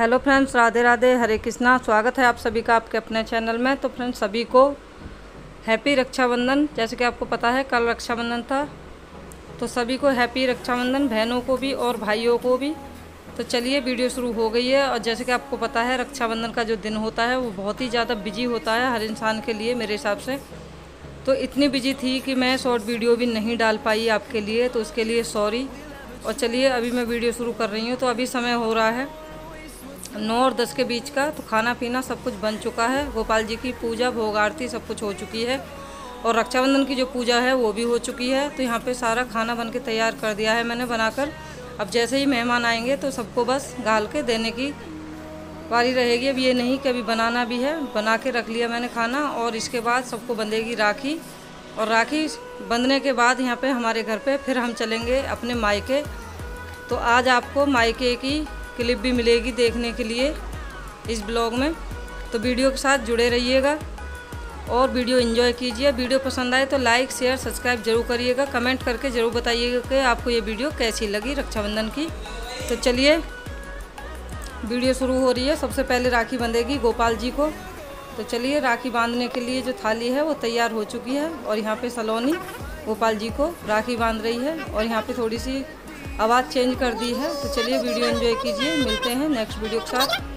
Hello friends, Radhe Radhe, Hare Krishna, स्वागत है आप सभी का आपके अपने चैनल में। तो फ्रेंड्स, सभी को हैप्पी रक्षाबंधन। जैसे कि आपको पता है, कल रक्षाबंधन था तो सभी को हैप्पी रक्षाबंधन, बहनों को भी और भाइयों को भी। तो चलिए, वीडियो शुरू हो गई है। और जैसे कि आपको पता है, रक्षाबंधन का जो दिन होता है, वो बहुत ही ज़्यादा बिज़ी होता है हर इंसान के लिए, मेरे हिसाब से। तो इतनी बिज़ी थी कि मैं शॉर्ट वीडियो भी नहीं डाल पाई आपके लिए तो उसके लिए सॉरी। और चलिए, अभी मैं वीडियो शुरू कर रही हूँ तो अभी समय हो रहा है। नौ और दस के बीच का तो खाना पीना सब कुछ बन चुका है। गोपाल जी की पूजा भोग आरती सब कुछ हो चुकी है और रक्षाबंधन की जो पूजा है, वो भी हो चुकी है। तो यहाँ पे सारा खाना बन के तैयार कर दिया है मैंने बनाकर। अब जैसे ही मेहमान आएँगे तो सबको बस गाल के देने की वारी रहेगी। अब ये नहीं कि अभी बनाना भी है, बना के रख लिया मैंने खाना और इसके बाद सबको बंधेगी राखी। और राखी बंधने के बाद यहाँ पे हमारे घर पे फिर हम चलेंगे अपने मायके। तो आज आपको मायके की क्लिप भी मिलेगी देखने के लिए इस ब्लॉग में। तो वीडियो के साथ जुड़े रहिएगा और वीडियो एंजॉय कीजिए। वीडियो पसंद आए तो लाइक, शेयर, सब्सक्राइब ज़रूर करिएगा। कमेंट करके ज़रूर बताइएगा कि आपको ये वीडियो कैसी लगी रक्षाबंधन की। तो चलिए, वीडियो शुरू हो रही है। सबसे पहले राखी बंधेगी गोपाल जी को। तो चलिए, राखी बांधने के लिए जो थाली है वो तैयार हो चुकी है और यहाँ पे सलोनी गोपाल जी को राखी बाँध रही है और यहाँ पे थोड़ी सी आवाज़ चेंज कर दी है। तो चलिए वीडियो एंजॉय कीजिए। मिलते हैं नेक्स्ट वीडियो के साथ।